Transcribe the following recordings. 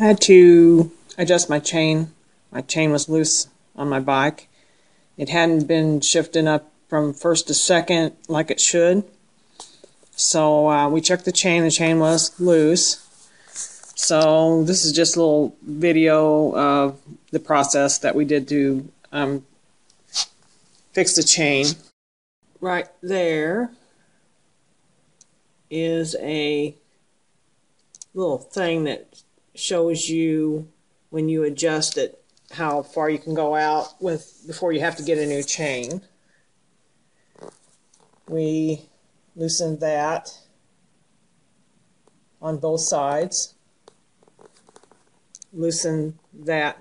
I had to adjust my chain. My chain was loose on my bike. It hadn't been shifting up from first to second like it should. So uh, we checked the chain. The chain was loose. So this is just a little video of the process that we did to um, fix the chain. Right there is a little thing that shows you when you adjust it how far you can go out with before you have to get a new chain. We loosened that on both sides. Loosen that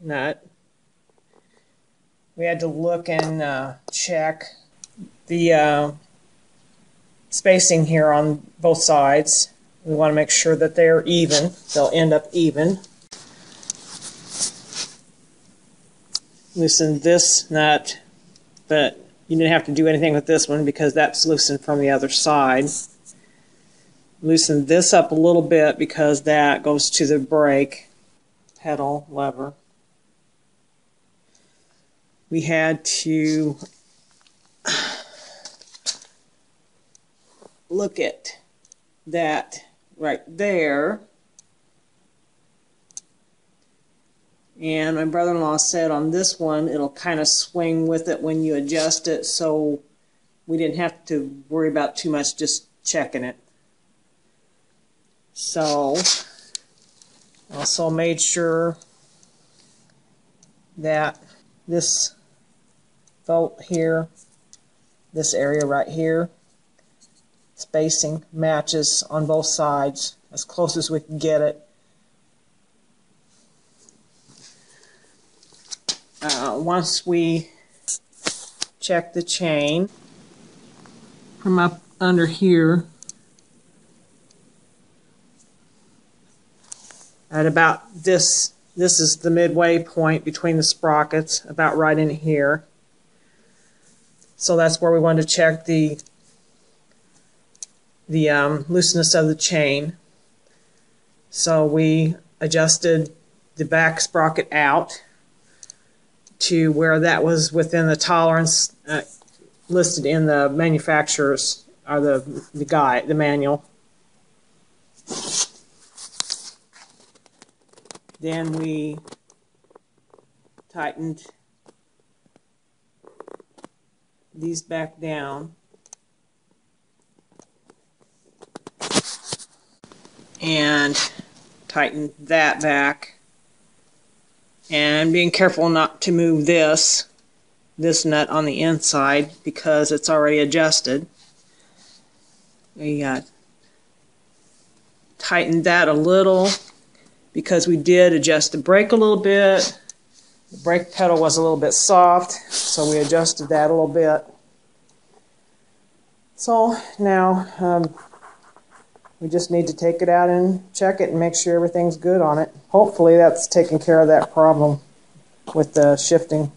nut. We had to look and uh, check the uh, spacing here on both sides. We want to make sure that they're even. They'll end up even. Loosen this nut, but you didn't have to do anything with this one because that's loosened from the other side. Loosen this up a little bit because that goes to the brake pedal lever. We had to look at that right there. And my brother-in-law said on this one, it'll kind of swing with it when you adjust it, so we didn't have to worry about too much just checking it. So, also made sure that this bolt here, this area right here, spacing matches on both sides as close as we can get it. Uh, once we check the chain from up under here at about this this is the midway point between the sprockets about right in here so that's where we want to check the the um, looseness of the chain. So we adjusted the back sprocket out to where that was within the tolerance uh, listed in the manufacturer's or the the guide, the manual. Then we tightened these back down. And tighten that back. And being careful not to move this this nut on the inside because it's already adjusted. We uh, tightened that a little because we did adjust the brake a little bit. The brake pedal was a little bit soft so we adjusted that a little bit. So now um, we just need to take it out and check it and make sure everything's good on it. Hopefully that's taking care of that problem with the shifting.